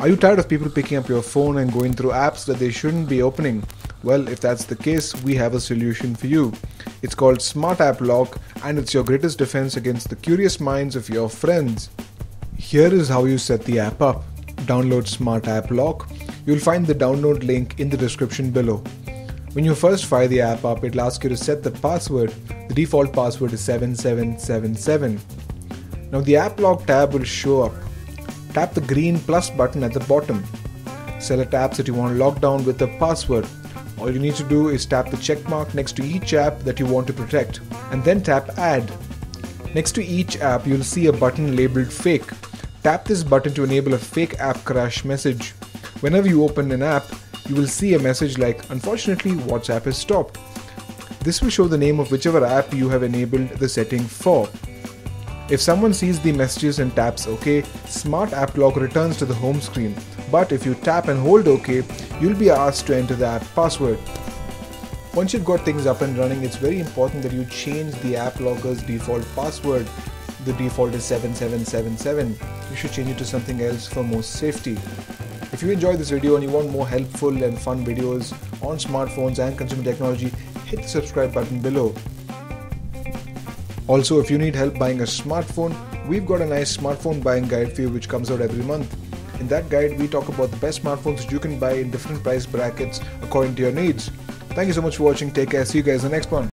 Are you tired of people picking up your phone and going through apps that they shouldn't be opening? Well, if that's the case, we have a solution for you. It's called Smart App Lock and it's your greatest defense against the curious minds of your friends. Here is how you set the app up. Download Smart App Lock. You'll find the download link in the description below. When you first fire the app up, it'll ask you to set the password. The default password is 7777. Now the app lock tab will show up. Tap the green plus button at the bottom. Select apps that you want to lock down with a password. All you need to do is tap the check mark next to each app that you want to protect and then tap add. Next to each app, you'll see a button labeled fake. Tap this button to enable a fake app crash message. Whenever you open an app, you will see a message like unfortunately WhatsApp is stopped. This will show the name of whichever app you have enabled the setting for. If someone sees the messages and taps OK, Smart App Lock returns to the home screen. But if you tap and hold OK, you'll be asked to enter the app password. Once you've got things up and running, it's very important that you change the app locker's default password. The default is 7777. You should change it to something else for more safety. If you enjoyed this video and you want more helpful and fun videos on smartphones and consumer technology, hit the subscribe button below. Also, if you need help buying a smartphone, we've got a nice smartphone buying guide for you which comes out every month. In that guide, we talk about the best smartphones you can buy in different price brackets according to your needs. Thank you so much for watching. Take care. See you guys in the next one.